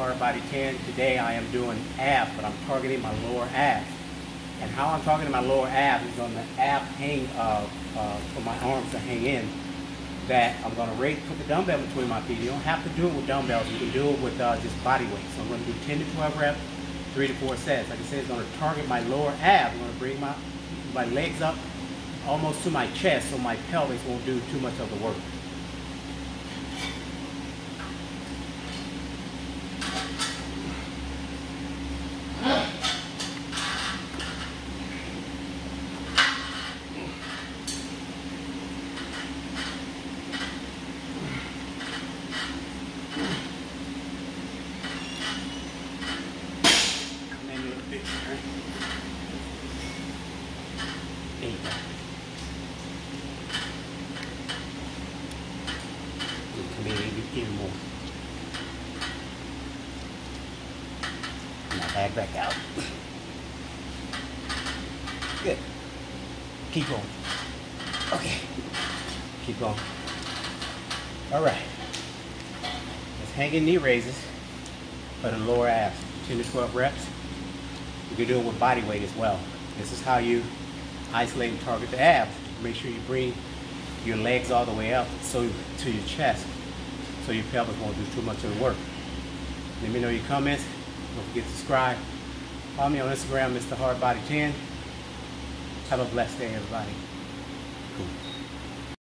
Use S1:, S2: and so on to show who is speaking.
S1: Hard Body 10. Today I am doing abs, but I'm targeting my lower abs. And how I'm targeting my lower abs is on the ab hang uh, uh, for my arms to hang in. That I'm going to raise, put the dumbbell between my feet. You don't have to do it with dumbbells. You can do it with uh, just body weight. So I'm going to do 10 to 12 reps, three to four sets. Like I said, it's to target my lower abs. I'm to bring my my legs up almost to my chest, so my pelvis won't do too much of the work. Maybe a little bit, right? There you go. You can even, even more. Now bag back out. Good. Keep going. Okay. Keep going. All right. Let's hanging knee raises for the lower abs. 10 to 12 reps. You can do it with body weight as well. This is how you isolate and target the abs. Make sure you bring your legs all the way up so to your chest so your pelvis won't do too much of the work. Let me know your comments. Don't forget to subscribe. Follow me on Instagram, Mr. Hardbody10. Have a blessed day, everybody. Cool.